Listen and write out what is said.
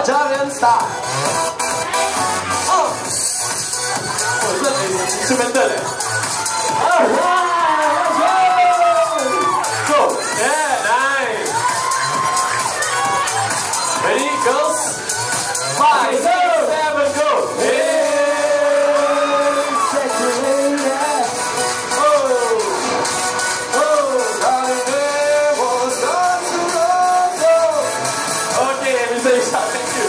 Italian style. Oh. Well, let me, 優先した。